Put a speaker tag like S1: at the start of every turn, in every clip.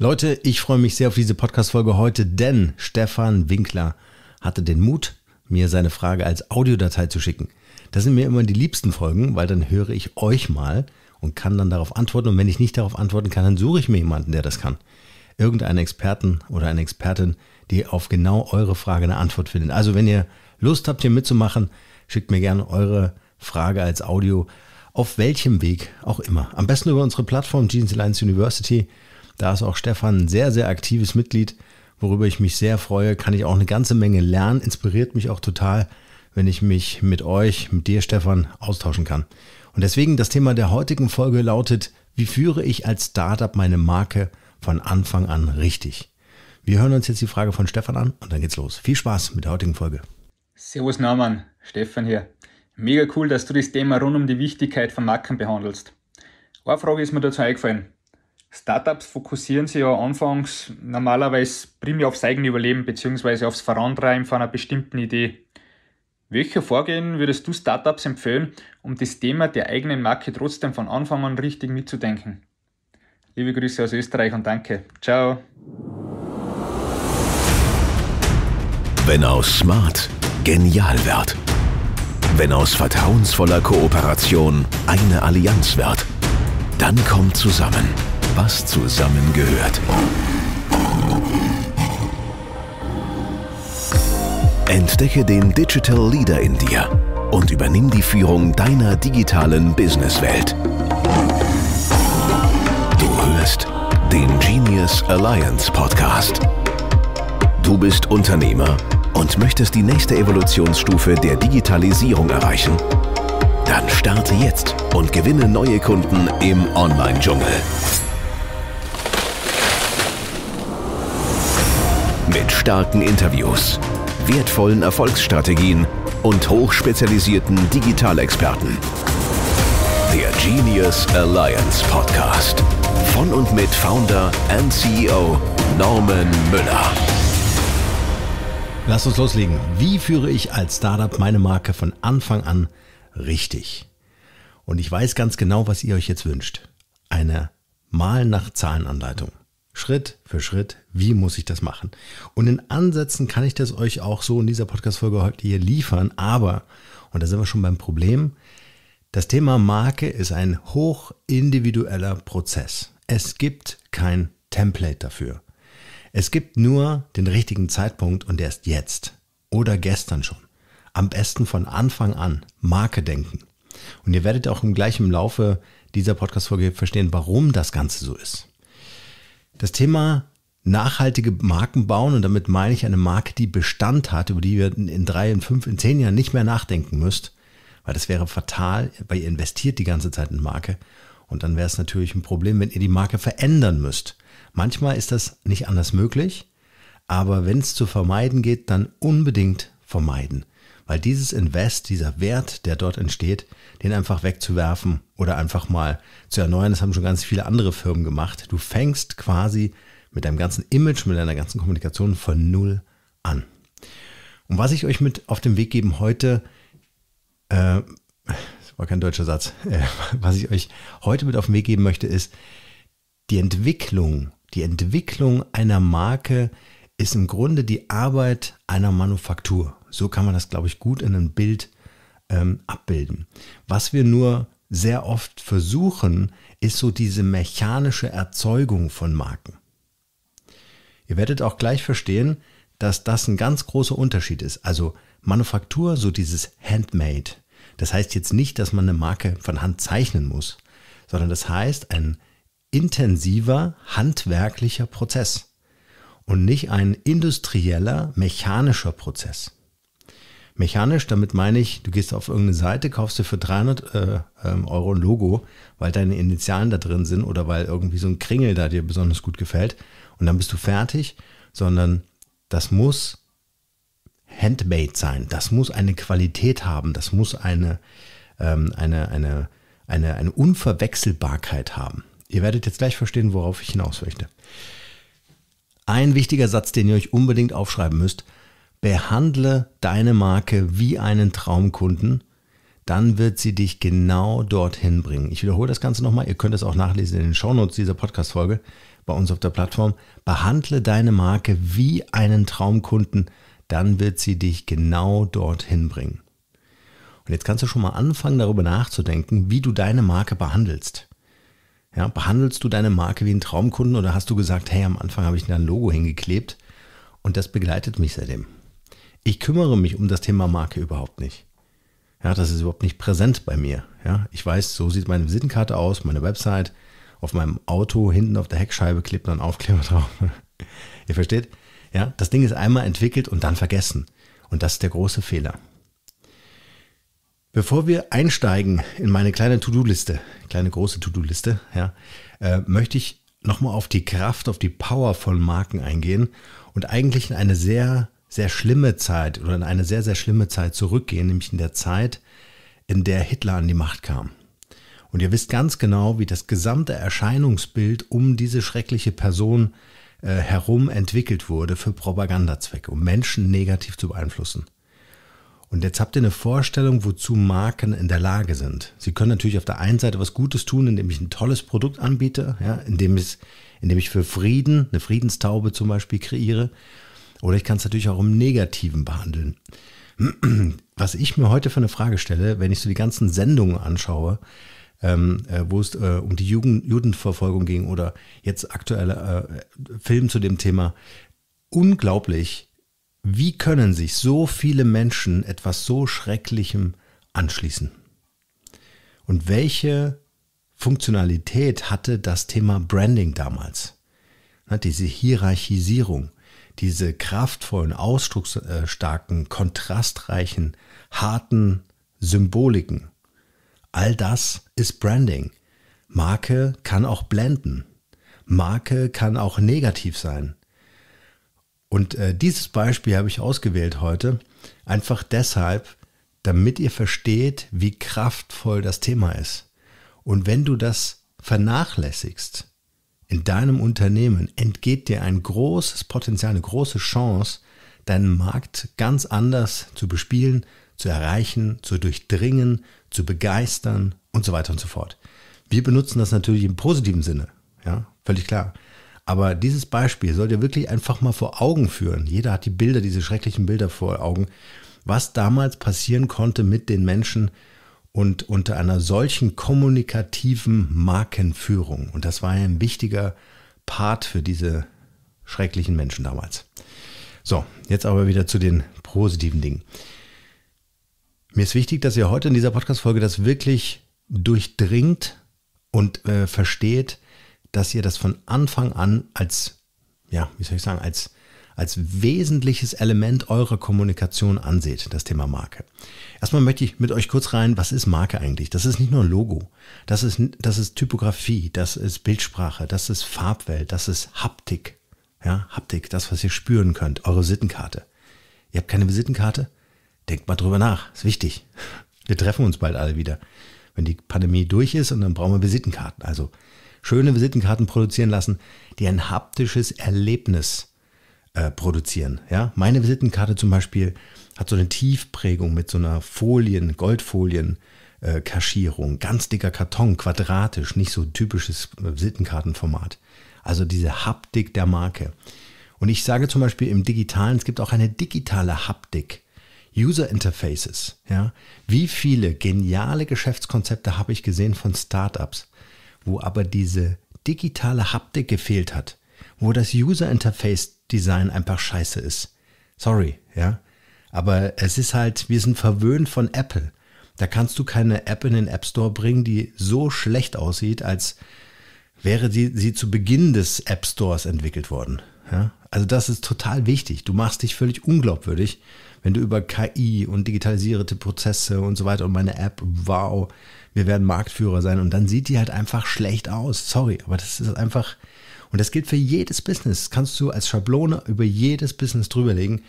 S1: Leute, ich freue mich sehr auf diese Podcast-Folge heute, denn Stefan Winkler hatte den Mut, mir seine Frage als Audiodatei zu schicken. Das sind mir immer die liebsten Folgen, weil dann höre ich euch mal und kann dann darauf antworten. Und wenn ich nicht darauf antworten kann, dann suche ich mir jemanden, der das kann. Irgendeinen Experten oder eine Expertin, die auf genau eure Frage eine Antwort findet. Also wenn ihr Lust habt, hier mitzumachen, schickt mir gerne eure Frage als Audio. Auf welchem Weg auch immer. Am besten über unsere Plattform Jeans Alliance University. Da ist auch Stefan ein sehr, sehr aktives Mitglied, worüber ich mich sehr freue. Kann ich auch eine ganze Menge lernen, inspiriert mich auch total, wenn ich mich mit euch, mit dir, Stefan, austauschen kann. Und deswegen das Thema der heutigen Folge lautet, wie führe ich als Startup meine Marke von Anfang an richtig? Wir hören uns jetzt die Frage von Stefan an und dann geht's los. Viel Spaß mit der heutigen Folge.
S2: Servus Naumann, Stefan hier. Mega cool, dass du das Thema rund um die Wichtigkeit von Marken behandelst. Eine Frage ist mir dazu eingefallen. Startups fokussieren sich ja anfangs normalerweise primär aufs eigene Überleben bzw. aufs Vorantreiben von einer bestimmten Idee. Welche Vorgehen würdest du Startups empfehlen, um das Thema der eigenen Marke trotzdem von Anfang an richtig mitzudenken? Liebe Grüße aus Österreich und danke. Ciao.
S3: Wenn aus Smart genial wird. Wenn aus vertrauensvoller Kooperation eine Allianz wird, dann kommt zusammen was zusammengehört. Entdecke den Digital Leader in dir und übernimm die Führung deiner digitalen Businesswelt. Du hörst den Genius Alliance Podcast. Du bist Unternehmer und möchtest die nächste Evolutionsstufe der Digitalisierung erreichen? Dann starte jetzt und gewinne neue Kunden im Online-Dschungel. Starken Interviews, wertvollen Erfolgsstrategien und hochspezialisierten Digitalexperten. Der Genius Alliance Podcast. Von und mit Founder and CEO Norman Müller.
S1: Lass uns loslegen. Wie führe ich als Startup meine Marke von Anfang an richtig? Und ich weiß ganz genau, was ihr euch jetzt wünscht. Eine Mal nach Zahlenanleitung. Schritt für Schritt, wie muss ich das machen? Und in Ansätzen kann ich das euch auch so in dieser Podcast-Folge heute hier liefern, aber, und da sind wir schon beim Problem, das Thema Marke ist ein hoch individueller Prozess. Es gibt kein Template dafür. Es gibt nur den richtigen Zeitpunkt und der ist jetzt oder gestern schon. Am besten von Anfang an Marke denken. Und ihr werdet auch im gleichen Laufe dieser Podcast-Folge verstehen, warum das Ganze so ist. Das Thema nachhaltige Marken bauen, und damit meine ich eine Marke, die Bestand hat, über die ihr in drei, in fünf, in zehn Jahren nicht mehr nachdenken müsst, weil das wäre fatal, weil ihr investiert die ganze Zeit in Marke. Und dann wäre es natürlich ein Problem, wenn ihr die Marke verändern müsst. Manchmal ist das nicht anders möglich, aber wenn es zu vermeiden geht, dann unbedingt vermeiden. Weil dieses Invest, dieser Wert, der dort entsteht, den einfach wegzuwerfen oder einfach mal zu erneuern, das haben schon ganz viele andere Firmen gemacht. Du fängst quasi mit deinem ganzen Image, mit deiner ganzen Kommunikation von Null an. Und was ich euch mit auf den Weg geben heute, äh, das war kein deutscher Satz, äh, was ich euch heute mit auf den Weg geben möchte, ist die Entwicklung, die Entwicklung einer Marke ist im Grunde die Arbeit einer Manufaktur. So kann man das, glaube ich, gut in einem Bild ähm, abbilden. Was wir nur sehr oft versuchen, ist so diese mechanische Erzeugung von Marken. Ihr werdet auch gleich verstehen, dass das ein ganz großer Unterschied ist. Also Manufaktur, so dieses Handmade. Das heißt jetzt nicht, dass man eine Marke von Hand zeichnen muss, sondern das heißt ein intensiver handwerklicher Prozess und nicht ein industrieller mechanischer Prozess. Mechanisch, damit meine ich, du gehst auf irgendeine Seite, kaufst dir für 300 äh, ähm, Euro ein Logo, weil deine Initialen da drin sind oder weil irgendwie so ein Kringel da dir besonders gut gefällt und dann bist du fertig, sondern das muss handmade sein, das muss eine Qualität haben, das muss eine, ähm, eine, eine, eine, eine Unverwechselbarkeit haben. Ihr werdet jetzt gleich verstehen, worauf ich hinaus möchte. Ein wichtiger Satz, den ihr euch unbedingt aufschreiben müsst, behandle deine Marke wie einen Traumkunden, dann wird sie dich genau dorthin bringen. Ich wiederhole das Ganze nochmal, ihr könnt es auch nachlesen in den Shownotes dieser Podcast-Folge. bei uns auf der Plattform, behandle deine Marke wie einen Traumkunden, dann wird sie dich genau dorthin bringen. Und jetzt kannst du schon mal anfangen, darüber nachzudenken, wie du deine Marke behandelst. Ja, behandelst du deine Marke wie einen Traumkunden oder hast du gesagt, hey, am Anfang habe ich da ein Logo hingeklebt und das begleitet mich seitdem. Ich kümmere mich um das Thema Marke überhaupt nicht. Ja, das ist überhaupt nicht präsent bei mir. Ja, ich weiß, so sieht meine Visitenkarte aus, meine Website. Auf meinem Auto hinten auf der Heckscheibe klebt ein Aufkleber drauf. Ihr versteht? Ja, das Ding ist einmal entwickelt und dann vergessen. Und das ist der große Fehler. Bevor wir einsteigen in meine kleine To-Do-Liste, kleine große To-Do-Liste, ja, äh, möchte ich nochmal auf die Kraft, auf die Power von Marken eingehen und eigentlich in eine sehr sehr schlimme Zeit oder in eine sehr, sehr schlimme Zeit zurückgehen, nämlich in der Zeit, in der Hitler an die Macht kam. Und ihr wisst ganz genau, wie das gesamte Erscheinungsbild um diese schreckliche Person äh, herum entwickelt wurde für Propagandazwecke, um Menschen negativ zu beeinflussen. Und jetzt habt ihr eine Vorstellung, wozu Marken in der Lage sind. Sie können natürlich auf der einen Seite was Gutes tun, indem ich ein tolles Produkt anbiete, ja, indem, ich, indem ich für Frieden, eine Friedenstaube zum Beispiel kreiere. Oder ich kann es natürlich auch im Negativen behandeln. Was ich mir heute für eine Frage stelle, wenn ich so die ganzen Sendungen anschaue, ähm, äh, wo es äh, um die Jugend, Judenverfolgung ging oder jetzt aktuelle äh, Film zu dem Thema, unglaublich, wie können sich so viele Menschen etwas so Schrecklichem anschließen? Und welche Funktionalität hatte das Thema Branding damals? Na, diese Hierarchisierung diese kraftvollen, ausdrucksstarken, kontrastreichen, harten Symboliken. All das ist Branding. Marke kann auch blenden. Marke kann auch negativ sein. Und äh, dieses Beispiel habe ich ausgewählt heute, einfach deshalb, damit ihr versteht, wie kraftvoll das Thema ist. Und wenn du das vernachlässigst, in deinem Unternehmen entgeht dir ein großes Potenzial, eine große Chance, deinen Markt ganz anders zu bespielen, zu erreichen, zu durchdringen, zu begeistern und so weiter und so fort. Wir benutzen das natürlich im positiven Sinne, ja, völlig klar. Aber dieses Beispiel soll dir wirklich einfach mal vor Augen führen. Jeder hat die Bilder, diese schrecklichen Bilder vor Augen, was damals passieren konnte mit den Menschen, und unter einer solchen kommunikativen Markenführung. Und das war ein wichtiger Part für diese schrecklichen Menschen damals. So, jetzt aber wieder zu den positiven Dingen. Mir ist wichtig, dass ihr heute in dieser Podcast-Folge das wirklich durchdringt und äh, versteht, dass ihr das von Anfang an als, ja, wie soll ich sagen, als als wesentliches Element eurer Kommunikation anseht, das Thema Marke. Erstmal möchte ich mit euch kurz rein, was ist Marke eigentlich? Das ist nicht nur Logo, das ist, das ist Typografie, das ist Bildsprache, das ist Farbwelt, das ist Haptik. Ja, Haptik, das, was ihr spüren könnt, eure Visitenkarte. Ihr habt keine Visitenkarte? Denkt mal drüber nach, ist wichtig. Wir treffen uns bald alle wieder, wenn die Pandemie durch ist und dann brauchen wir Visitenkarten. Also schöne Visitenkarten produzieren lassen, die ein haptisches Erlebnis äh, produzieren. Ja? Meine Visitenkarte zum Beispiel hat so eine Tiefprägung mit so einer Folien, Goldfolien. Äh, Kaschierung, ganz dicker Karton, quadratisch, nicht so typisches Visitenkartenformat. Also diese Haptik der Marke. Und ich sage zum Beispiel im Digitalen, es gibt auch eine digitale Haptik. User Interfaces, ja. Wie viele geniale Geschäftskonzepte habe ich gesehen von Startups, wo aber diese digitale Haptik gefehlt hat, wo das User Interface Design einfach scheiße ist. Sorry, ja. Aber es ist halt, wir sind verwöhnt von Apple. Da kannst du keine App in den App Store bringen, die so schlecht aussieht, als wäre sie, sie zu Beginn des App Stores entwickelt worden. Ja? Also das ist total wichtig. Du machst dich völlig unglaubwürdig, wenn du über KI und digitalisierte Prozesse und so weiter und meine App, wow, wir werden Marktführer sein und dann sieht die halt einfach schlecht aus. Sorry, aber das ist einfach, und das gilt für jedes Business. Das kannst du als Schablone über jedes Business drüberlegen.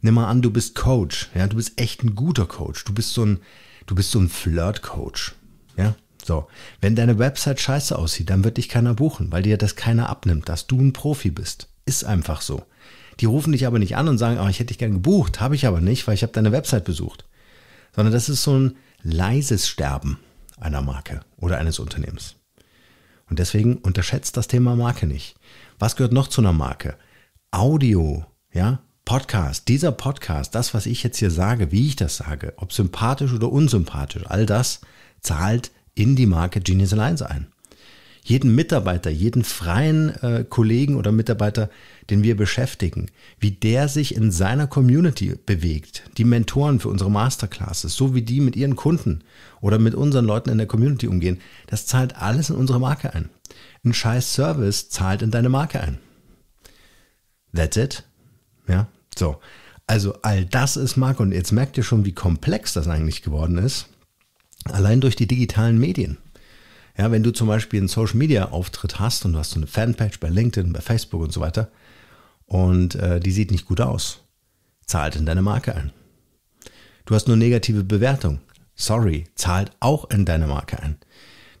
S1: Nimm mal an, du bist Coach. Ja, du bist echt ein guter Coach. Du bist so ein, du bist so ein Flirt-Coach. Ja, so. Wenn deine Website scheiße aussieht, dann wird dich keiner buchen, weil dir das keiner abnimmt, dass du ein Profi bist. Ist einfach so. Die rufen dich aber nicht an und sagen, oh, ich hätte dich gern gebucht, habe ich aber nicht, weil ich habe deine Website besucht. Sondern das ist so ein leises Sterben einer Marke oder eines Unternehmens. Und deswegen unterschätzt das Thema Marke nicht. Was gehört noch zu einer Marke? Audio, ja, Podcast, dieser Podcast, das, was ich jetzt hier sage, wie ich das sage, ob sympathisch oder unsympathisch, all das zahlt in die Marke Genius Alliance ein. Jeden Mitarbeiter, jeden freien äh, Kollegen oder Mitarbeiter, den wir beschäftigen, wie der sich in seiner Community bewegt, die Mentoren für unsere Masterclasses, so wie die mit ihren Kunden oder mit unseren Leuten in der Community umgehen, das zahlt alles in unsere Marke ein. Ein scheiß Service zahlt in deine Marke ein. That's it. Ja, so. Also all das ist Marke und jetzt merkt ihr schon, wie komplex das eigentlich geworden ist. Allein durch die digitalen Medien. Ja, wenn du zum Beispiel einen Social Media Auftritt hast und du hast so eine Fanpage bei LinkedIn, bei Facebook und so weiter und äh, die sieht nicht gut aus, zahlt in deine Marke ein. Du hast nur negative Bewertung. Sorry, zahlt auch in deine Marke ein.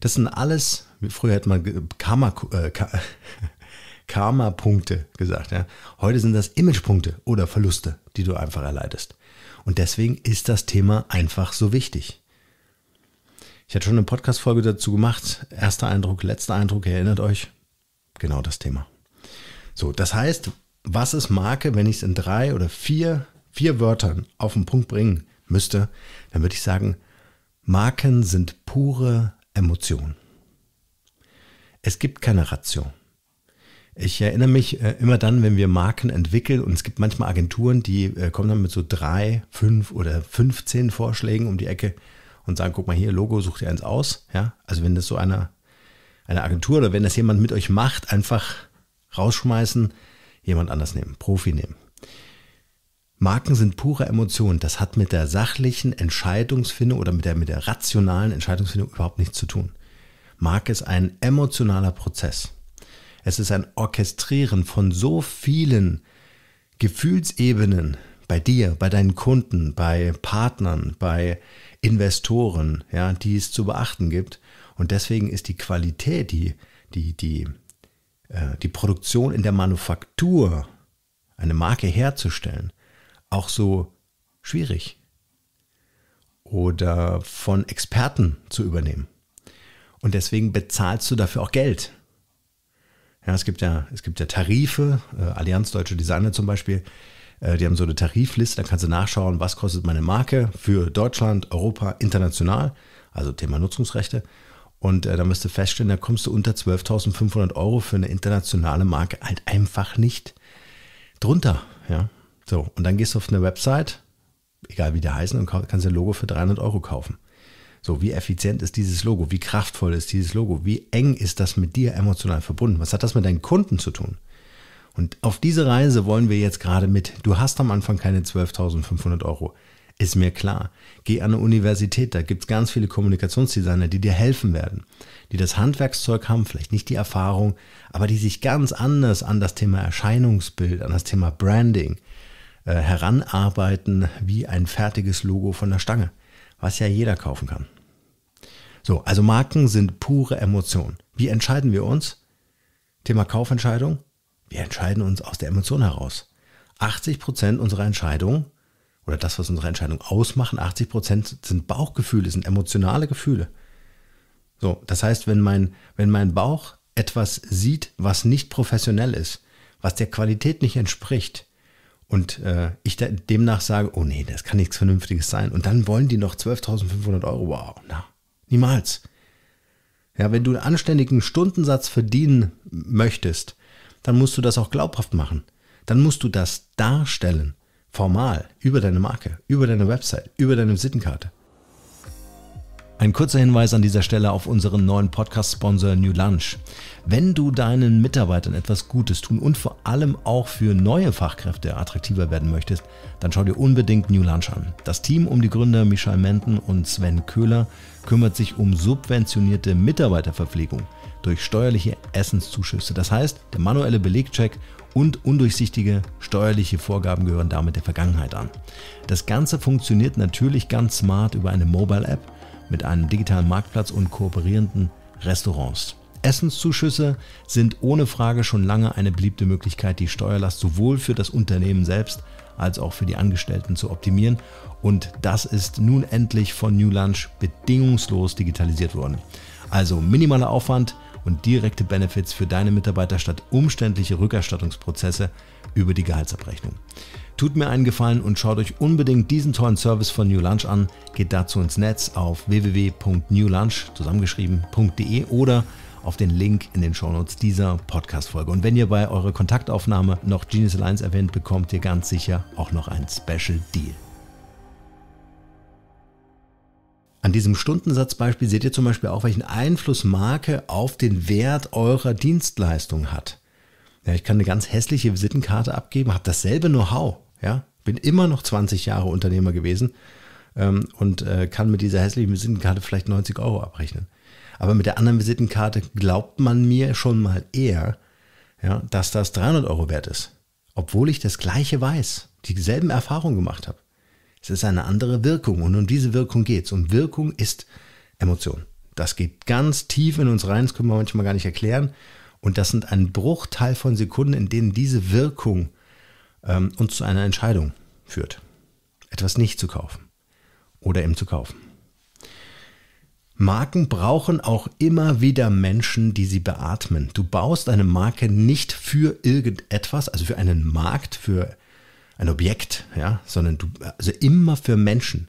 S1: Das sind alles, früher hätte man Karma, äh, Karma-Punkte gesagt. Ja. Heute sind das Image-Punkte oder Verluste, die du einfach erleidest. Und deswegen ist das Thema einfach so wichtig. Ich hatte schon eine Podcast-Folge dazu gemacht. Erster Eindruck, letzter Eindruck, erinnert euch? Genau das Thema. So, das heißt, was ist Marke, wenn ich es in drei oder vier, vier Wörtern auf den Punkt bringen müsste? Dann würde ich sagen, Marken sind pure Emotion. Es gibt keine Ration. Ich erinnere mich äh, immer dann, wenn wir Marken entwickeln und es gibt manchmal Agenturen, die äh, kommen dann mit so drei, fünf oder 15 Vorschlägen um die Ecke und sagen, guck mal hier, Logo, sucht ihr eins aus. Ja, also wenn das so eine, eine Agentur oder wenn das jemand mit euch macht, einfach rausschmeißen, jemand anders nehmen, Profi nehmen. Marken sind pure Emotionen. Das hat mit der sachlichen Entscheidungsfindung oder mit der, mit der rationalen Entscheidungsfindung überhaupt nichts zu tun. Marke ist ein emotionaler Prozess. Es ist ein Orchestrieren von so vielen Gefühlsebenen bei dir, bei deinen Kunden, bei Partnern, bei Investoren, ja, die es zu beachten gibt. Und deswegen ist die Qualität, die, die, die, äh, die Produktion in der Manufaktur, eine Marke herzustellen, auch so schwierig oder von Experten zu übernehmen. Und deswegen bezahlst du dafür auch Geld. Ja, es gibt ja, es gibt ja Tarife, äh, Allianz Deutsche Designer zum Beispiel, die haben so eine Tarifliste, da kannst du nachschauen, was kostet meine Marke für Deutschland, Europa, international, also Thema Nutzungsrechte. Und äh, da müsst du feststellen, da kommst du unter 12.500 Euro für eine internationale Marke halt einfach nicht drunter. Ja, so. Und dann gehst du auf eine Website, egal wie der heißen, und kannst ein Logo für 300 Euro kaufen. So, wie effizient ist dieses Logo? Wie kraftvoll ist dieses Logo? Wie eng ist das mit dir emotional verbunden? Was hat das mit deinen Kunden zu tun? Und auf diese Reise wollen wir jetzt gerade mit. Du hast am Anfang keine 12.500 Euro. Ist mir klar. Geh an eine Universität, da gibt es ganz viele Kommunikationsdesigner, die dir helfen werden, die das Handwerkszeug haben, vielleicht nicht die Erfahrung, aber die sich ganz anders an das Thema Erscheinungsbild, an das Thema Branding äh, heranarbeiten wie ein fertiges Logo von der Stange was ja jeder kaufen kann. So, also Marken sind pure Emotion. Wie entscheiden wir uns? Thema Kaufentscheidung. Wir entscheiden uns aus der Emotion heraus. 80 Prozent unserer Entscheidungen oder das, was unsere Entscheidung ausmachen, 80 Prozent sind Bauchgefühle, sind emotionale Gefühle. So, das heißt, wenn mein, wenn mein Bauch etwas sieht, was nicht professionell ist, was der Qualität nicht entspricht, und äh, ich demnach sage, oh nee, das kann nichts Vernünftiges sein. Und dann wollen die noch 12.500 Euro. Wow, na, niemals. Ja, wenn du einen anständigen Stundensatz verdienen möchtest, dann musst du das auch glaubhaft machen. Dann musst du das darstellen, formal, über deine Marke, über deine Website, über deine Visitenkarte. Ein kurzer Hinweis an dieser Stelle auf unseren neuen Podcast-Sponsor New Lunch. Wenn du deinen Mitarbeitern etwas Gutes tun und vor allem auch für neue Fachkräfte attraktiver werden möchtest, dann schau dir unbedingt New Lunch an. Das Team um die Gründer Michael Menten und Sven Köhler kümmert sich um subventionierte Mitarbeiterverpflegung durch steuerliche Essenszuschüsse. Das heißt, der manuelle Belegcheck und undurchsichtige steuerliche Vorgaben gehören damit der Vergangenheit an. Das Ganze funktioniert natürlich ganz smart über eine Mobile App mit einem digitalen Marktplatz und kooperierenden Restaurants. Essenszuschüsse sind ohne Frage schon lange eine beliebte Möglichkeit, die Steuerlast sowohl für das Unternehmen selbst als auch für die Angestellten zu optimieren. Und das ist nun endlich von New Lunch bedingungslos digitalisiert worden. Also minimaler Aufwand und direkte Benefits für deine Mitarbeiter statt umständliche Rückerstattungsprozesse über die Gehaltsabrechnung. Tut mir einen Gefallen und schaut euch unbedingt diesen tollen Service von New Lunch an. Geht dazu ins Netz auf www.newlunch zusammengeschrieben.de oder auf den Link in den Shownotes dieser Podcast-Folge. Und wenn ihr bei eurer Kontaktaufnahme noch Genius Alliance erwähnt, bekommt ihr ganz sicher auch noch ein Special Deal. An diesem Stundensatzbeispiel seht ihr zum Beispiel auch, welchen Einfluss Marke auf den Wert eurer Dienstleistung hat. Ja, ich kann eine ganz hässliche Visitenkarte abgeben, habe dasselbe Know-how. Ja, bin immer noch 20 Jahre Unternehmer gewesen ähm, und äh, kann mit dieser hässlichen Visitenkarte vielleicht 90 Euro abrechnen. Aber mit der anderen Visitenkarte glaubt man mir schon mal eher, ja, dass das 300 Euro wert ist. Obwohl ich das Gleiche weiß, dieselben Erfahrungen gemacht habe. Es ist eine andere Wirkung und um diese Wirkung geht es. Und Wirkung ist Emotion. Das geht ganz tief in uns rein, das können wir manchmal gar nicht erklären. Und das sind ein Bruchteil von Sekunden, in denen diese Wirkung ähm, uns zu einer Entscheidung führt. Etwas nicht zu kaufen oder eben zu kaufen. Marken brauchen auch immer wieder Menschen, die sie beatmen. Du baust eine Marke nicht für irgendetwas, also für einen Markt, für ein Objekt, ja, sondern du, also immer für Menschen.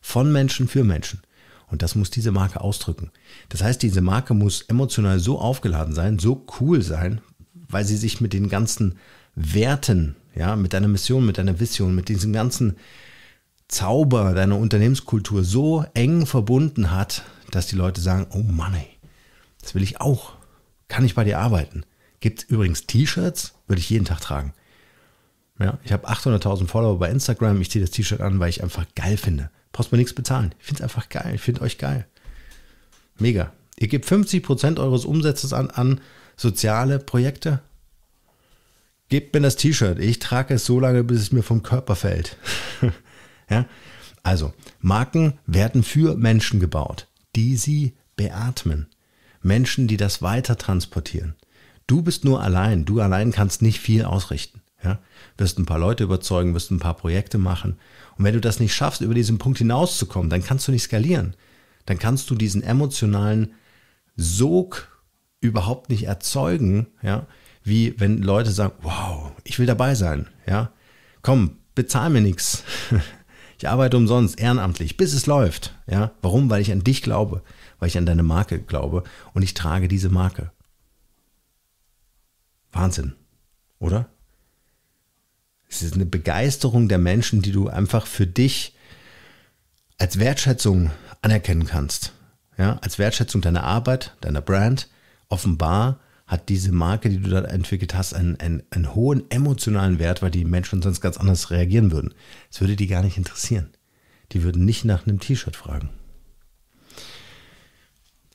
S1: Von Menschen für Menschen. Und das muss diese Marke ausdrücken. Das heißt, diese Marke muss emotional so aufgeladen sein, so cool sein, weil sie sich mit den ganzen Werten, ja, mit deiner Mission, mit deiner Vision, mit diesem ganzen Zauber deiner Unternehmenskultur so eng verbunden hat, dass die Leute sagen, oh Mann, ey, das will ich auch. Kann ich bei dir arbeiten? Gibt es übrigens T-Shirts, würde ich jeden Tag tragen. Ja, ich habe 800.000 Follower bei Instagram. Ich ziehe das T-Shirt an, weil ich einfach geil finde. Brauchst mir nichts bezahlen. Ich finde es einfach geil. Ich finde euch geil. Mega. Ihr gebt 50% eures Umsatzes an, an soziale Projekte. Gebt mir das T-Shirt. Ich trage es so lange, bis es mir vom Körper fällt. ja? Also, Marken werden für Menschen gebaut, die sie beatmen. Menschen, die das weiter transportieren. Du bist nur allein. Du allein kannst nicht viel ausrichten. Ja? Wirst ein paar Leute überzeugen, wirst ein paar Projekte machen. Und wenn du das nicht schaffst, über diesen Punkt hinauszukommen, dann kannst du nicht skalieren. Dann kannst du diesen emotionalen Sog überhaupt nicht erzeugen, ja, wie wenn Leute sagen, wow, ich will dabei sein, ja. Komm, bezahl mir nichts. Ich arbeite umsonst, ehrenamtlich, bis es läuft, ja. Warum? Weil ich an dich glaube, weil ich an deine Marke glaube und ich trage diese Marke. Wahnsinn, oder? Es ist eine Begeisterung der Menschen, die du einfach für dich als Wertschätzung anerkennen kannst. Ja, als Wertschätzung deiner Arbeit, deiner Brand. Offenbar hat diese Marke, die du da entwickelt hast, einen, einen, einen hohen emotionalen Wert, weil die Menschen sonst ganz anders reagieren würden. Es würde die gar nicht interessieren. Die würden nicht nach einem T-Shirt fragen.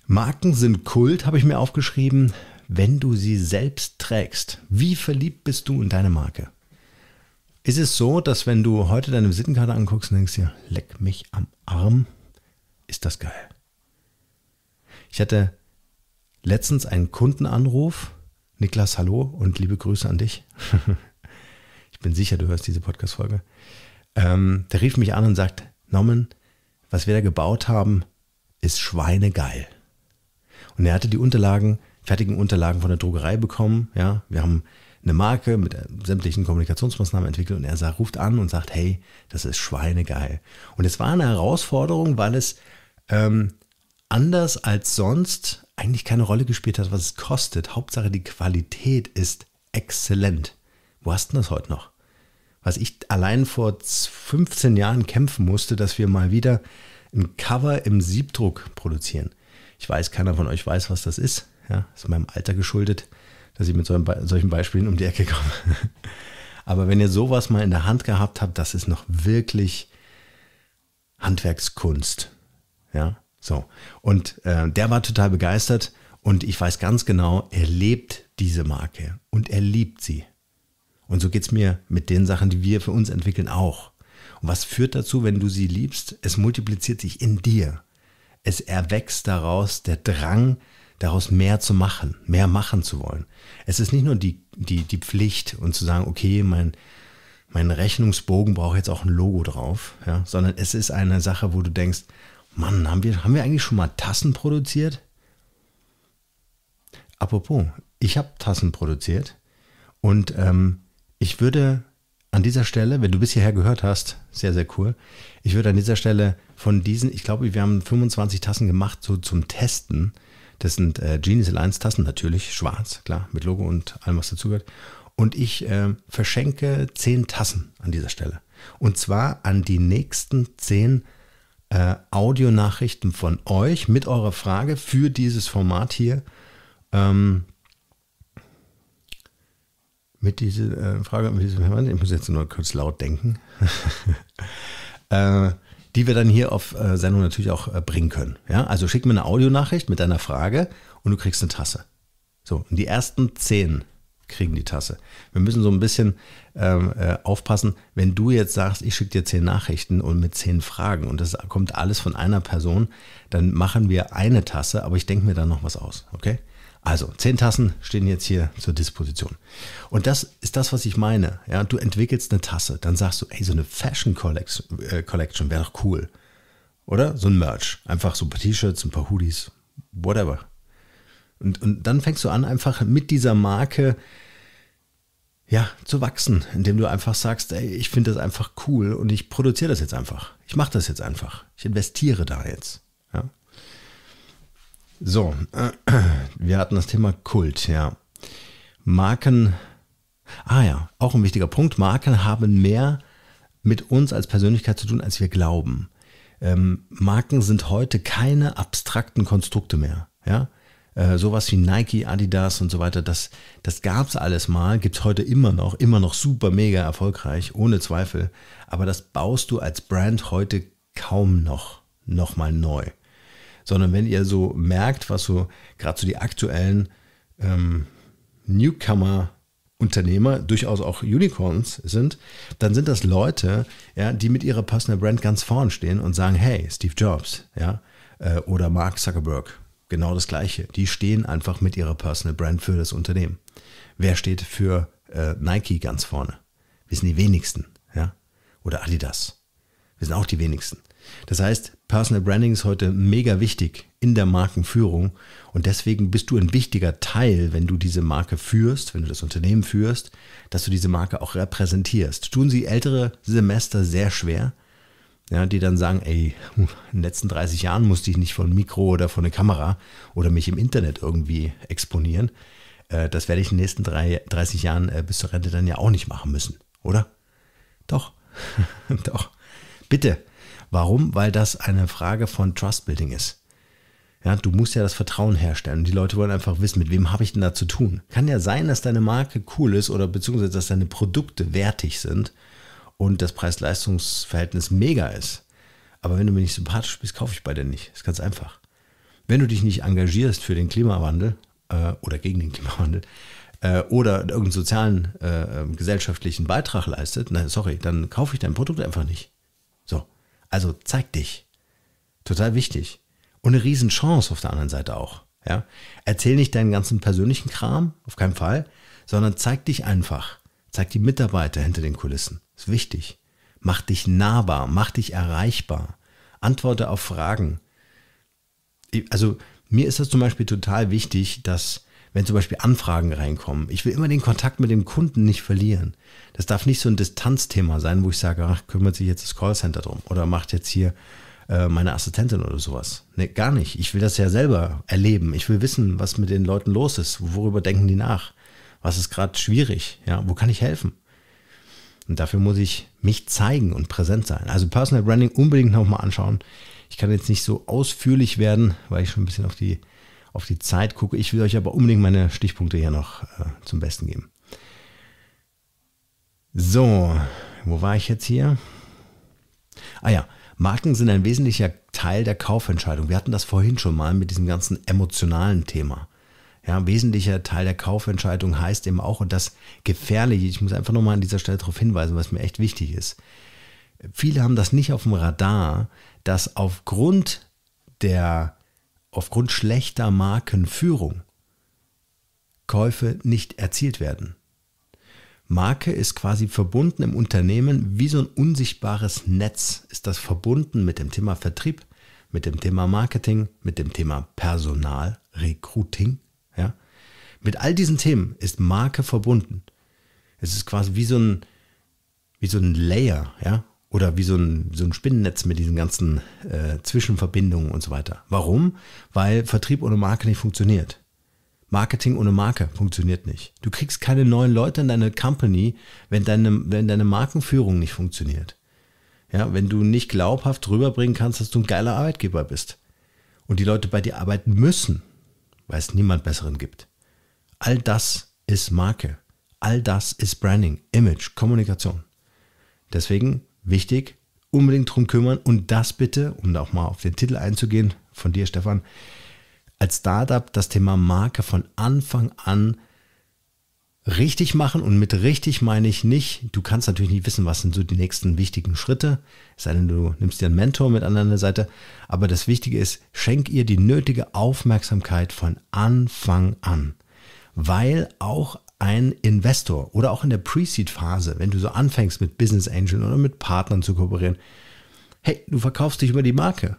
S1: Marken sind Kult, habe ich mir aufgeschrieben, wenn du sie selbst trägst. Wie verliebt bist du in deine Marke? Ist es so, dass wenn du heute deine Visitenkarte anguckst und denkst dir, leck mich am Arm, ist das geil. Ich hatte letztens einen Kundenanruf. Niklas, hallo und liebe Grüße an dich. ich bin sicher, du hörst diese Podcast-Folge. Ähm, der rief mich an und sagt, Norman, was wir da gebaut haben, ist schweinegeil. Und er hatte die Unterlagen, fertigen Unterlagen von der Druckerei bekommen. Ja, wir haben eine Marke mit sämtlichen Kommunikationsmaßnahmen entwickelt und er sagt, ruft an und sagt, hey, das ist schweinegeil. Und es war eine Herausforderung, weil es ähm, anders als sonst eigentlich keine Rolle gespielt hat, was es kostet. Hauptsache die Qualität ist exzellent. Wo hast du das heute noch? Was ich allein vor 15 Jahren kämpfen musste, dass wir mal wieder ein Cover im Siebdruck produzieren. Ich weiß, keiner von euch weiß, was das ist. Ja, ist meinem Alter geschuldet dass ich mit solchen Beispielen um die Ecke komme. Aber wenn ihr sowas mal in der Hand gehabt habt, das ist noch wirklich Handwerkskunst. Ja, so. Und äh, der war total begeistert und ich weiß ganz genau, er lebt diese Marke und er liebt sie. Und so geht es mir mit den Sachen, die wir für uns entwickeln, auch. Und was führt dazu, wenn du sie liebst? Es multipliziert sich in dir. Es erwächst daraus der Drang, daraus mehr zu machen, mehr machen zu wollen. Es ist nicht nur die, die, die Pflicht und zu sagen, okay, mein, mein Rechnungsbogen braucht jetzt auch ein Logo drauf, ja, sondern es ist eine Sache, wo du denkst, Mann, haben wir, haben wir eigentlich schon mal Tassen produziert? apropos, ich habe Tassen produziert und ähm, ich würde an dieser Stelle, wenn du bis hierher gehört hast, sehr, sehr cool, ich würde an dieser Stelle von diesen, ich glaube, wir haben 25 Tassen gemacht, so zum Testen. Das sind äh, Genius Alliance Tassen, natürlich schwarz, klar, mit Logo und allem, was dazugehört. Und ich äh, verschenke 10 Tassen an dieser Stelle. Und zwar an die nächsten 10 äh, Audionachrichten von euch mit eurer Frage für dieses Format hier. Ähm, mit dieser äh, Frage, ich muss jetzt nur kurz laut denken. äh, die wir dann hier auf äh, Sendung natürlich auch äh, bringen können. Ja? Also schick mir eine Audionachricht mit deiner Frage und du kriegst eine Tasse. So, und die ersten zehn kriegen die Tasse. Wir müssen so ein bisschen ähm, äh, aufpassen, wenn du jetzt sagst, ich schicke dir zehn Nachrichten und mit zehn Fragen und das kommt alles von einer Person, dann machen wir eine Tasse, aber ich denke mir dann noch was aus, okay? Also, zehn Tassen stehen jetzt hier zur Disposition. Und das ist das, was ich meine. Ja, du entwickelst eine Tasse, dann sagst du, ey, so eine Fashion Collection, äh, Collection wäre doch cool. Oder? So ein Merch. Einfach so ein paar T-Shirts, ein paar Hoodies, whatever. Und, und dann fängst du an, einfach mit dieser Marke ja, zu wachsen, indem du einfach sagst, ey, ich finde das einfach cool und ich produziere das jetzt einfach. Ich mache das jetzt einfach. Ich investiere da jetzt. Ja. So, äh, wir hatten das Thema Kult, ja. Marken, ah ja, auch ein wichtiger Punkt. Marken haben mehr mit uns als Persönlichkeit zu tun, als wir glauben. Ähm, Marken sind heute keine abstrakten Konstrukte mehr. Ja? Äh, sowas wie Nike, Adidas und so weiter, das, das gab es alles mal, gibt es heute immer noch, immer noch super mega erfolgreich, ohne Zweifel. Aber das baust du als Brand heute kaum noch, noch mal neu sondern wenn ihr so merkt, was so gerade so die aktuellen ähm, Newcomer Unternehmer, durchaus auch Unicorns sind, dann sind das Leute, ja, die mit ihrer Personal Brand ganz vorn stehen und sagen, hey, Steve Jobs, ja, äh, oder Mark Zuckerberg, genau das Gleiche. Die stehen einfach mit ihrer Personal Brand für das Unternehmen. Wer steht für äh, Nike ganz vorne? Wir sind die wenigsten, ja, oder Adidas. Wir sind auch die wenigsten. Das heißt, Personal Branding ist heute mega wichtig in der Markenführung und deswegen bist du ein wichtiger Teil, wenn du diese Marke führst, wenn du das Unternehmen führst, dass du diese Marke auch repräsentierst. Tun sie ältere Semester sehr schwer, ja, die dann sagen, ey, in den letzten 30 Jahren musste ich nicht von Mikro oder von einer Kamera oder mich im Internet irgendwie exponieren. Äh, das werde ich in den nächsten drei, 30 Jahren äh, bis zur Rente dann ja auch nicht machen müssen, oder? Doch, doch. Bitte, Warum? Weil das eine Frage von Trustbuilding ist. Ja, du musst ja das Vertrauen herstellen. Die Leute wollen einfach wissen, mit wem habe ich denn da zu tun. Kann ja sein, dass deine Marke cool ist oder beziehungsweise dass deine Produkte wertig sind und das Preis-Leistungs-Verhältnis mega ist. Aber wenn du mir nicht sympathisch bist, kaufe ich bei dir nicht. Ist ganz einfach. Wenn du dich nicht engagierst für den Klimawandel äh, oder gegen den Klimawandel äh, oder irgendeinen sozialen, äh, gesellschaftlichen Beitrag leistet, na, sorry, dann kaufe ich dein Produkt einfach nicht. So. Also zeig dich. Total wichtig. Und eine Riesenchance auf der anderen Seite auch. Ja? Erzähl nicht deinen ganzen persönlichen Kram, auf keinen Fall, sondern zeig dich einfach. Zeig die Mitarbeiter hinter den Kulissen. Ist wichtig. Mach dich nahbar, mach dich erreichbar. Antworte auf Fragen. Also mir ist das zum Beispiel total wichtig, dass wenn zum Beispiel Anfragen reinkommen. Ich will immer den Kontakt mit dem Kunden nicht verlieren. Das darf nicht so ein Distanzthema sein, wo ich sage, ach, kümmert sich jetzt das Callcenter drum oder macht jetzt hier äh, meine Assistentin oder sowas. Nee, gar nicht. Ich will das ja selber erleben. Ich will wissen, was mit den Leuten los ist. Worüber denken die nach? Was ist gerade schwierig? Ja, wo kann ich helfen? Und dafür muss ich mich zeigen und präsent sein. Also Personal Branding unbedingt nochmal anschauen. Ich kann jetzt nicht so ausführlich werden, weil ich schon ein bisschen auf die auf die Zeit gucke. Ich will euch aber unbedingt meine Stichpunkte hier noch äh, zum Besten geben. So, wo war ich jetzt hier? Ah ja, Marken sind ein wesentlicher Teil der Kaufentscheidung. Wir hatten das vorhin schon mal mit diesem ganzen emotionalen Thema. Ja, wesentlicher Teil der Kaufentscheidung heißt eben auch, und das Gefährliche, ich muss einfach nochmal an dieser Stelle darauf hinweisen, was mir echt wichtig ist. Viele haben das nicht auf dem Radar, dass aufgrund der aufgrund schlechter Markenführung Käufe nicht erzielt werden. Marke ist quasi verbunden im Unternehmen wie so ein unsichtbares Netz. Ist das verbunden mit dem Thema Vertrieb, mit dem Thema Marketing, mit dem Thema Personal, Recruiting. Ja? Mit all diesen Themen ist Marke verbunden. Es ist quasi wie so ein, wie so ein Layer, ja, oder wie so ein, so ein Spinnennetz mit diesen ganzen äh, Zwischenverbindungen und so weiter. Warum? Weil Vertrieb ohne Marke nicht funktioniert. Marketing ohne Marke funktioniert nicht. Du kriegst keine neuen Leute in deine Company, wenn deine, wenn deine Markenführung nicht funktioniert. Ja, wenn du nicht glaubhaft rüberbringen kannst, dass du ein geiler Arbeitgeber bist. Und die Leute bei dir arbeiten müssen, weil es niemand besseren gibt. All das ist Marke. All das ist Branding, Image, Kommunikation. Deswegen wichtig, unbedingt drum kümmern und das bitte, um auch mal auf den Titel einzugehen von dir, Stefan, als Startup das Thema Marke von Anfang an richtig machen und mit richtig meine ich nicht, du kannst natürlich nicht wissen, was sind so die nächsten wichtigen Schritte, es sei denn, du nimmst dir einen Mentor mit an deiner Seite, aber das Wichtige ist, schenk ihr die nötige Aufmerksamkeit von Anfang an, weil auch ein Investor oder auch in der Pre-Seed-Phase, wenn du so anfängst mit Business Angel oder mit Partnern zu kooperieren, hey, du verkaufst dich über die Marke.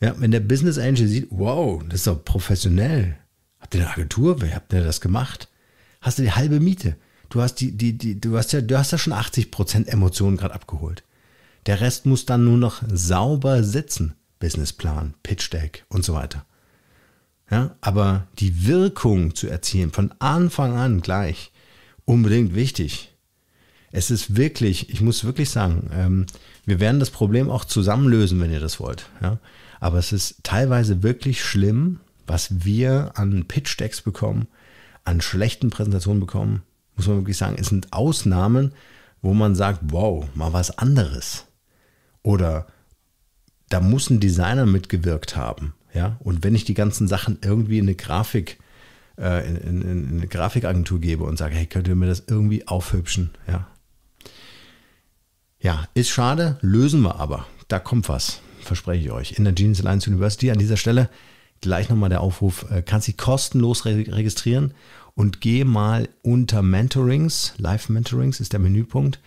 S1: Ja, wenn der Business Angel sieht, wow, das ist doch professionell. Habt ihr eine Agentur? Wer habt ihr das gemacht? Hast du die halbe Miete? Du hast die, die, die, du hast ja, du hast ja schon 80% Emotionen gerade abgeholt. Der Rest muss dann nur noch sauber sitzen. Businessplan, Pitch Deck und so weiter. Ja, aber die Wirkung zu erzielen, von Anfang an gleich, unbedingt wichtig. Es ist wirklich, ich muss wirklich sagen, ähm, wir werden das Problem auch zusammenlösen, wenn ihr das wollt. Ja? Aber es ist teilweise wirklich schlimm, was wir an Pitch-Decks bekommen, an schlechten Präsentationen bekommen. Muss man wirklich sagen, es sind Ausnahmen, wo man sagt, wow, mal was anderes. Oder da muss ein Designer mitgewirkt haben. Ja, und wenn ich die ganzen Sachen irgendwie in eine Grafik, äh, in, in, in, eine Grafikagentur gebe und sage, hey, könnt ihr mir das irgendwie aufhübschen? Ja. Ja, ist schade, lösen wir aber. Da kommt was, verspreche ich euch. In der Genius Alliance University an dieser Stelle gleich nochmal der Aufruf, äh, kannst dich kostenlos re registrieren und geh mal unter Mentorings, Live Mentorings ist der Menüpunkt,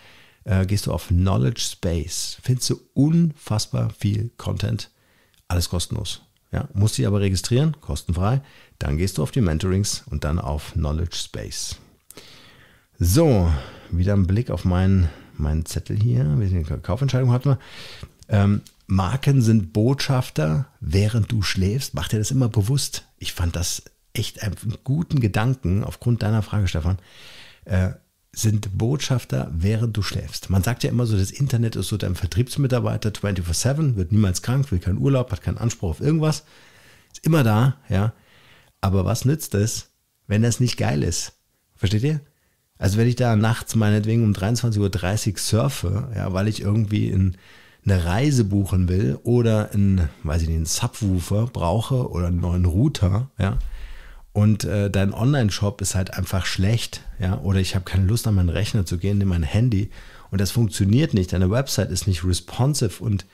S1: äh, gehst du auf Knowledge Space, findest du unfassbar viel Content, alles kostenlos. Ja, musst dich aber registrieren, kostenfrei. Dann gehst du auf die Mentorings und dann auf Knowledge Space. So, wieder ein Blick auf meinen, meinen Zettel hier. Welche Kaufentscheidung hatten wir? Ähm, Marken sind Botschafter, während du schläfst. Mach dir das immer bewusst. Ich fand das echt einen guten Gedanken aufgrund deiner Frage, Stefan. Äh, sind Botschafter, während du schläfst. Man sagt ja immer so, das Internet ist so dein Vertriebsmitarbeiter 24-7, wird niemals krank, will keinen Urlaub, hat keinen Anspruch auf irgendwas. Ist immer da, ja. Aber was nützt es, wenn das nicht geil ist? Versteht ihr? Also wenn ich da nachts meinetwegen um 23.30 Uhr surfe, ja, weil ich irgendwie in eine Reise buchen will oder einen, weiß ich nicht, einen Subwoofer brauche oder einen neuen Router, ja, und äh, dein Online-Shop ist halt einfach schlecht, ja, oder ich habe keine Lust an meinen Rechner zu gehen, nehme mein Handy. Und das funktioniert nicht, deine Website ist nicht responsive und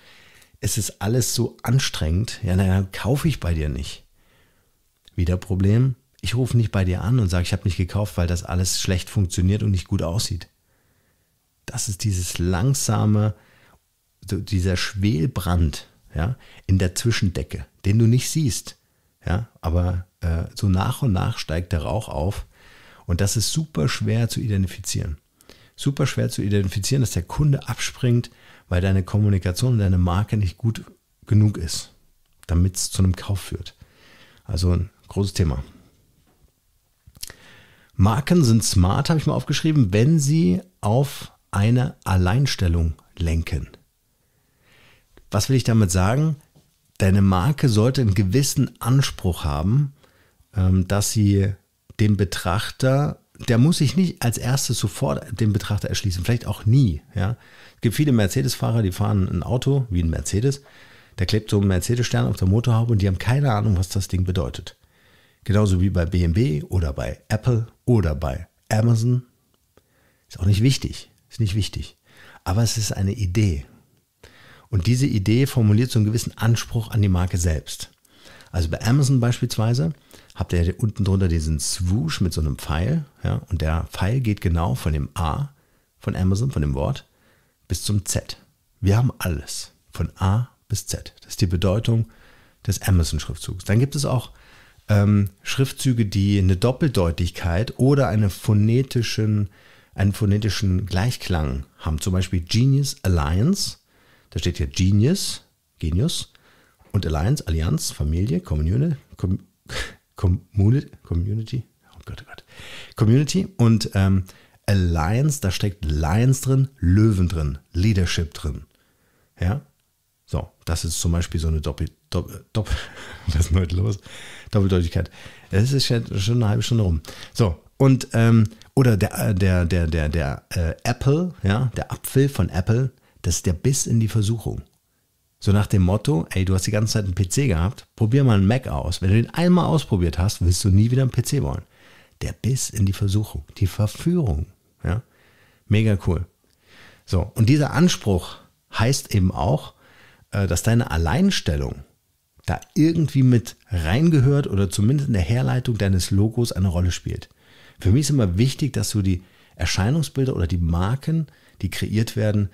S1: es ist alles so anstrengend, ja, dann kaufe ich bei dir nicht. Wieder Problem, ich rufe nicht bei dir an und sage, ich habe nicht gekauft, weil das alles schlecht funktioniert und nicht gut aussieht. Das ist dieses langsame, dieser Schwelbrand, ja, in der Zwischendecke, den du nicht siehst, ja, aber äh, so nach und nach steigt der Rauch auf. Und das ist super schwer zu identifizieren. Super schwer zu identifizieren, dass der Kunde abspringt, weil deine Kommunikation, deine Marke nicht gut genug ist, damit es zu einem Kauf führt. Also ein großes Thema. Marken sind smart, habe ich mal aufgeschrieben, wenn sie auf eine Alleinstellung lenken. Was will ich damit sagen? Deine Marke sollte einen gewissen Anspruch haben, ähm, dass sie den Betrachter, der muss sich nicht als erstes sofort den Betrachter erschließen, vielleicht auch nie. Ja? Es gibt viele Mercedes-Fahrer, die fahren ein Auto wie ein Mercedes, da klebt so ein Mercedes-Stern auf der Motorhaube und die haben keine Ahnung, was das Ding bedeutet. Genauso wie bei BMW oder bei Apple oder bei Amazon. Ist auch nicht wichtig, ist nicht wichtig. Aber es ist eine Idee. Und diese Idee formuliert so einen gewissen Anspruch an die Marke selbst. Also bei Amazon beispielsweise habt ihr unten drunter diesen Swoosh mit so einem Pfeil. Ja, und der Pfeil geht genau von dem A von Amazon, von dem Wort, bis zum Z. Wir haben alles. Von A bis Z. Das ist die Bedeutung des Amazon-Schriftzugs. Dann gibt es auch ähm, Schriftzüge, die eine Doppeldeutigkeit oder eine phonetischen, einen phonetischen Gleichklang haben. Zum Beispiel Genius Alliance. Da steht hier Genius, Genius und Alliance, Allianz, Familie, Community, Com Community, oh Gott, oh Gott, Community und ähm, Alliance, da steckt Lions drin, Löwen drin, Leadership drin. Ja, so, das ist zum Beispiel so eine Doppel, Doppel, Doppel was ist heute los? Doppeldeutigkeit. Es ist schon eine halbe Stunde rum. So, und, ähm, oder der, der, der, der, der äh, Apple, ja, der Apfel von Apple, das ist der Biss in die Versuchung. So nach dem Motto, ey, du hast die ganze Zeit einen PC gehabt, probier mal einen Mac aus. Wenn du den einmal ausprobiert hast, willst du nie wieder einen PC wollen. Der Biss in die Versuchung, die Verführung, ja. Mega cool. So, und dieser Anspruch heißt eben auch, äh, dass deine Alleinstellung da irgendwie mit reingehört oder zumindest in der Herleitung deines Logos eine Rolle spielt. Für mich ist immer wichtig, dass du die Erscheinungsbilder oder die Marken, die kreiert werden,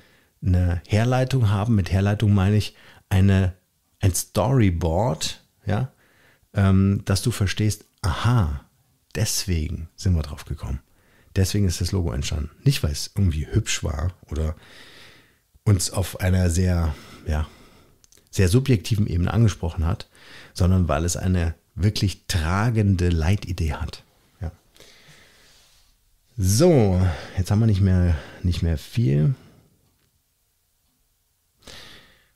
S1: eine Herleitung haben. Mit Herleitung meine ich eine, ein Storyboard, ja, ähm, dass du verstehst, aha, deswegen sind wir drauf gekommen. Deswegen ist das Logo entstanden. Nicht, weil es irgendwie hübsch war oder uns auf einer sehr, ja, sehr subjektiven Ebene angesprochen hat, sondern weil es eine wirklich tragende Leitidee hat. Ja. So, jetzt haben wir nicht mehr, nicht mehr viel.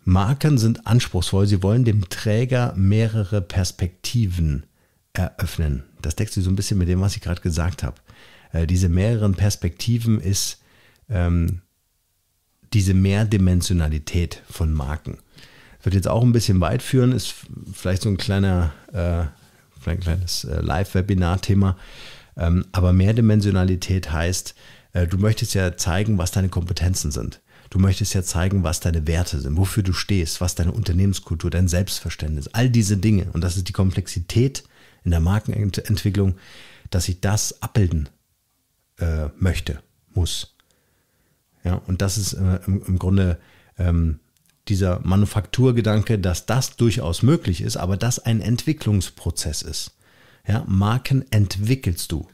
S1: Marken sind anspruchsvoll. Sie wollen dem Träger mehrere Perspektiven eröffnen. Das deckt sich so ein bisschen mit dem, was ich gerade gesagt habe. Äh, diese mehreren Perspektiven ist ähm, diese Mehrdimensionalität von Marken. Wird jetzt auch ein bisschen weit führen, ist vielleicht so ein kleiner, äh, ein kleines äh, Live-Webinar-Thema. Ähm, aber Mehrdimensionalität heißt, äh, du möchtest ja zeigen, was deine Kompetenzen sind. Du möchtest ja zeigen, was deine Werte sind, wofür du stehst, was deine Unternehmenskultur, dein Selbstverständnis, all diese Dinge. Und das ist die Komplexität in der Markenentwicklung, dass ich das abbilden äh, möchte, muss. Ja, und das ist äh, im, im, Grunde ähm, dieser Manufakturgedanke, dass das durchaus möglich ist, aber das ein Entwicklungsprozess ist. Ja, Marken entwickelst du.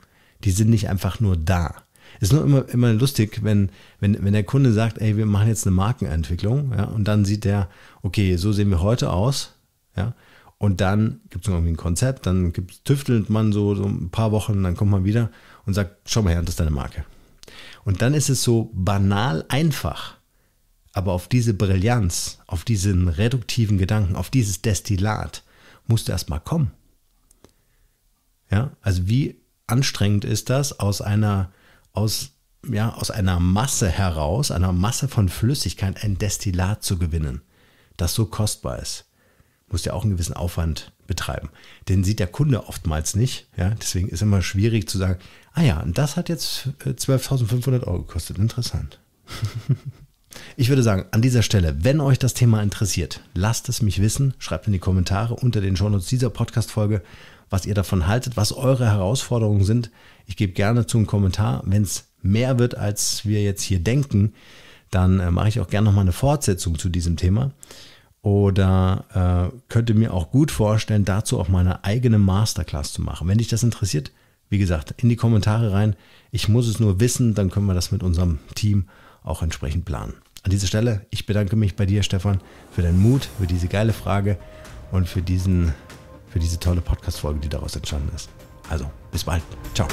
S1: Die sind nicht einfach nur da. Ist nur immer, immer lustig, wenn, wenn, wenn der Kunde sagt, ey, wir machen jetzt eine Markenentwicklung, ja, und dann sieht der, okay, so sehen wir heute aus, ja, und dann gibt es irgendwie ein Konzept, dann gibt's, tüftelt man so, so ein paar Wochen, dann kommt man wieder und sagt, schau mal her, das ist deine Marke. Und dann ist es so banal einfach, aber auf diese Brillanz, auf diesen reduktiven Gedanken, auf dieses Destillat musst du erstmal kommen. Ja, also wie anstrengend ist das, aus einer aus, ja, aus einer Masse heraus, einer Masse von Flüssigkeit, ein Destillat zu gewinnen, das so kostbar ist. Muss ja auch einen gewissen Aufwand betreiben. Den sieht der Kunde oftmals nicht. Ja? Deswegen ist immer schwierig zu sagen, ah ja, und das hat jetzt 12.500 Euro gekostet. Interessant. Ich würde sagen, an dieser Stelle, wenn euch das Thema interessiert, lasst es mich wissen. Schreibt in die Kommentare unter den Shownotes dieser Podcast-Folge, was ihr davon haltet, was eure Herausforderungen sind. Ich gebe gerne zu einem Kommentar. Wenn es mehr wird, als wir jetzt hier denken, dann äh, mache ich auch gerne nochmal eine Fortsetzung zu diesem Thema. Oder äh, könnte mir auch gut vorstellen, dazu auch meine eigene Masterclass zu machen. Wenn dich das interessiert, wie gesagt, in die Kommentare rein. Ich muss es nur wissen, dann können wir das mit unserem Team auch entsprechend planen. An dieser Stelle, ich bedanke mich bei dir, Stefan, für deinen Mut, für diese geile Frage und für, diesen, für diese tolle Podcast-Folge, die daraus entstanden ist. Also, bis bald. Ciao.